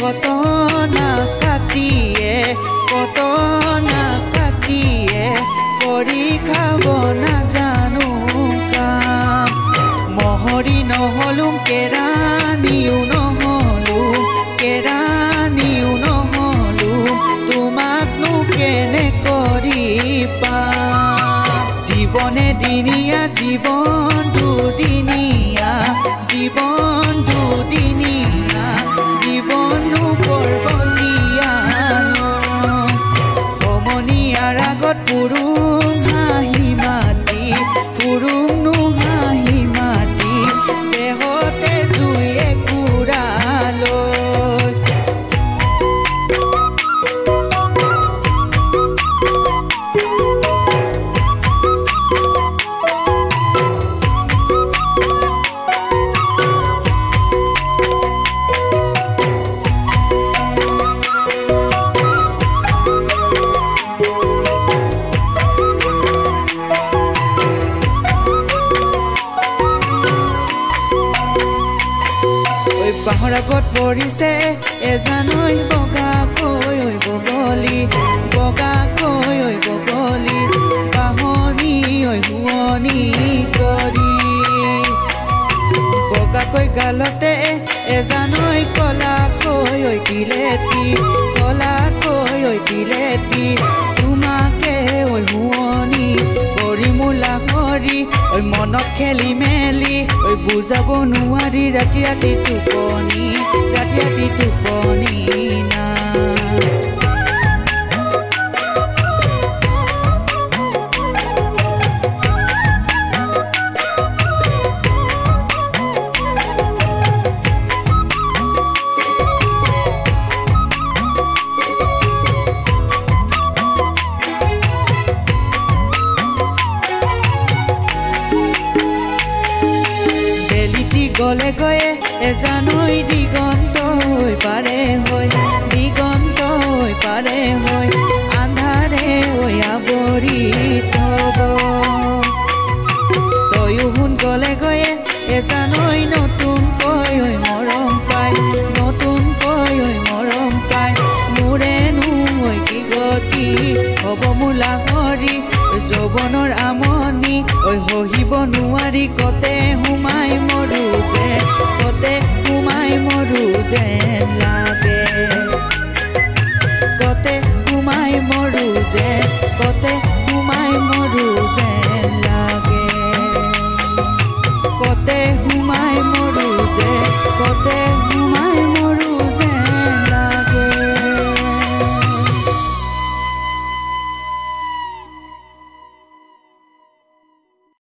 কত না কাটিয়ে কত না কাটিয়ে কৰি খাব নাজানো কাম। মহৰি নহলো কেৰাণীও নহলো কেৰাণীও নহলো তোমাকনো কেনে কৰি পাম? জীৱনে দিনীয়া জীৱন বাঁহৰ আগত পৰিছে এজানৈ বগাকৈ ঐ বগলী বগাকৈ ঐ বগলী বাঁহনি ঐ শুৱনি কৰি। বগাকৈ গালতে এজানৈ কলাকৈ ঐ তিলেতি কলাকৈ ঐ তিলেতি ঐ মনত খেলি মেলি ঐ বুজাব নোৱাৰি ৰাতি ৰাতি টোপনি ৰাতি ৰাতি টোপনি। গলে গয়ে এজানৈ দিগন্ত হৈ পাৰে হৈ দিগন্ত হৈ পাৰে হৈ আন্ধাৰে হৈ আৱৰি থব তয়ো সোণ গলে গয়ে এজানৈ নতুনকৈ হৈ মৰম পাই নতুনকৈ হৈ মৰম পাই মোৰেনো হৈ কি গতি হ'ব মূলা সৰি যৌৱনৰ আমনি সহিব নোৱাৰি কতে সোমাই মৰো কতে